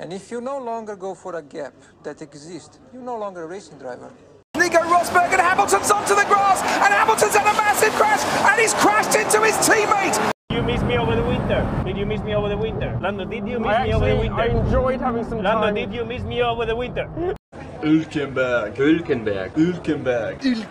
And if you no longer go for a gap that exists, you're no longer a racing driver. Nico Rosberg and Hamilton's onto the grass, and Hamilton's had a massive crash, and he's crashed into his teammate. you miss me over the winter? Did you miss me over the winter? Lando, did you miss I me over the winter? I enjoyed having some Lando, time. did you miss me over the winter? Hülkenberg. Hülkenberg. Hülkenberg.